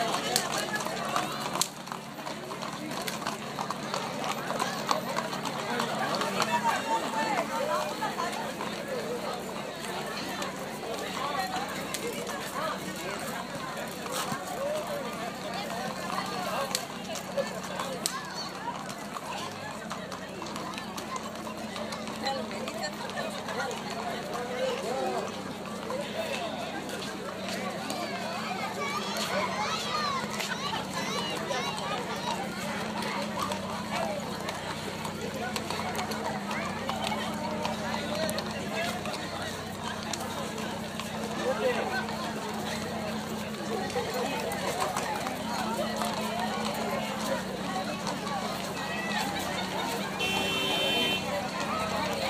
Yeah.